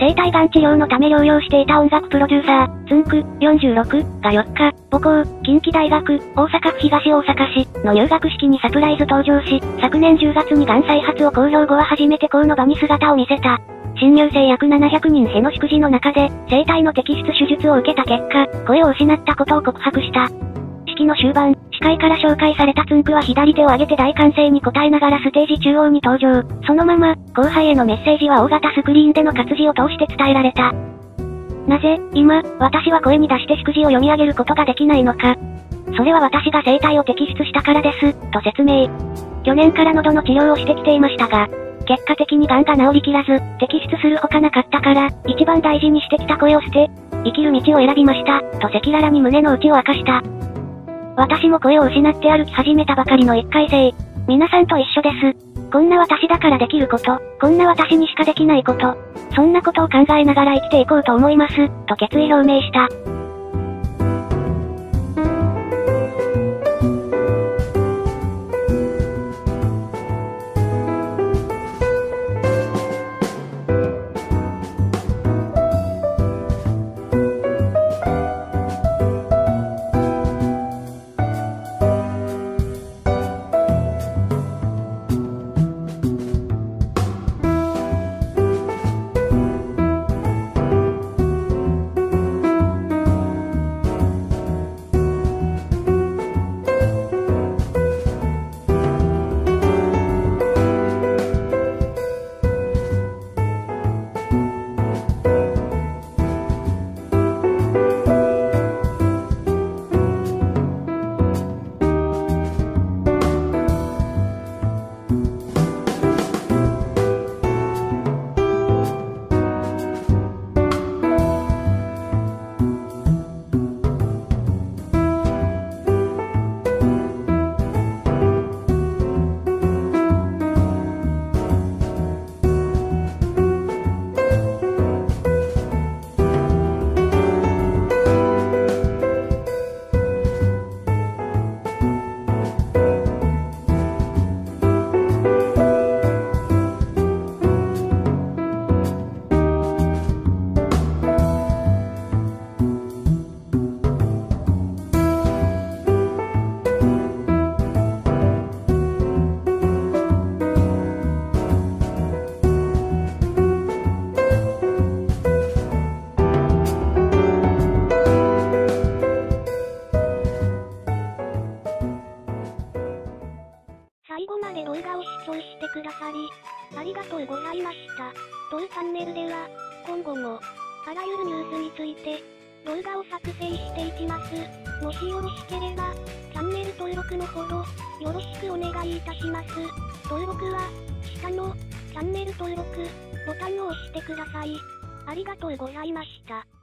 生体がん治療のため療養していた音楽プロデューサー、つんく、46が4日、母校、近畿大学、大阪府東大阪市の入学式にサプライズ登場し、昨年10月にがん再発を公表後は初めて校の場に姿を見せた。新入生約700人への祝辞の中で、生体の摘出手術を受けた結果、声を失ったことを告白した。式の終盤、司会から紹介されたつんくは左手を上げて大歓声に応えながらステージ中央に登場。そのまま、後輩へのメッセージは大型スクリーンでの活字を通して伝えられた。なぜ、今、私は声に出して祝辞を読み上げることができないのか。それは私が生体を摘出したからです、と説明。去年から喉の治療をしてきていましたが、結果的に癌が治りきらず、摘出するほかなかったから、一番大事にしてきた声を捨て、生きる道を選びました、と赤裸々に胸の内を明かした。私も声を失って歩き始めたばかりの一回生。皆さんと一緒です。こんな私だからできること、こんな私にしかできないこと、そんなことを考えながら生きていこうと思います、と決意表明した。後まで動画を視聴してくださり、ありがとうございました。当チャンネルでは、今後も、あらゆるニュースについて、動画を作成していきます。もしよろしければ、チャンネル登録のほど、よろしくお願いいたします。登録は、下の、チャンネル登録、ボタンを押してください。ありがとうございました。